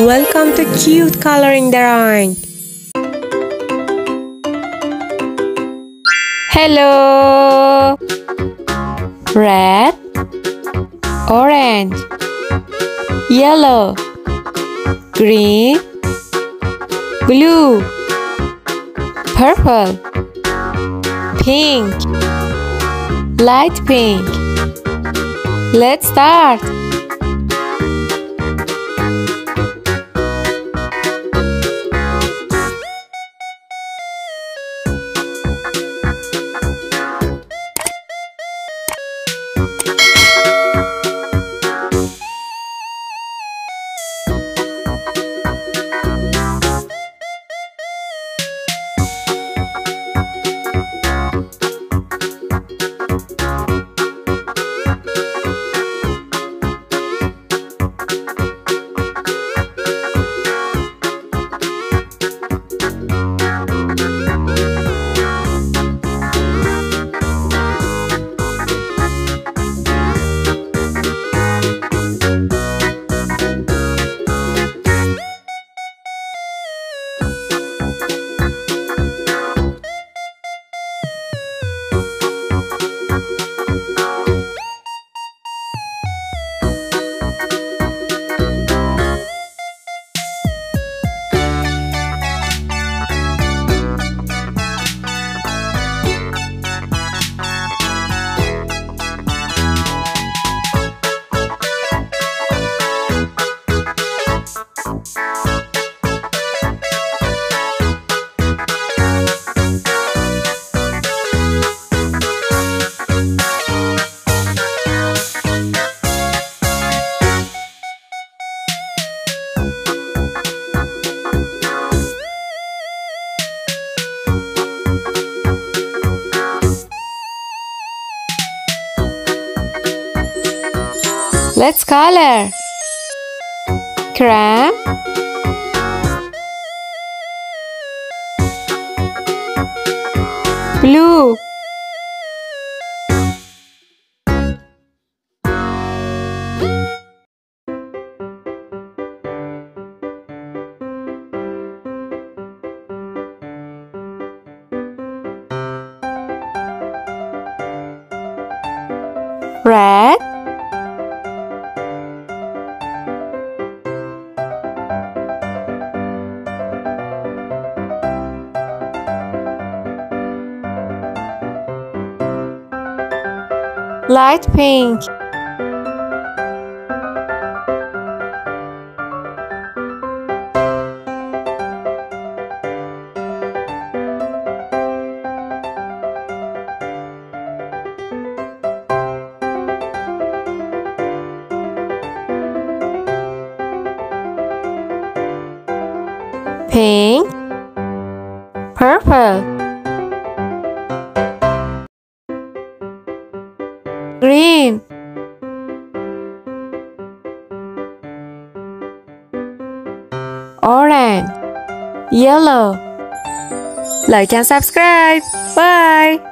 Welcome to Cute Coloring Drawing. Hello! Red, orange, yellow, green, blue, purple, pink, light pink. Let's start. Let's color. Cream. Blue. Red. Light pink. Pink. Purple green. Orange. Yellow. Like and subscribe. Bye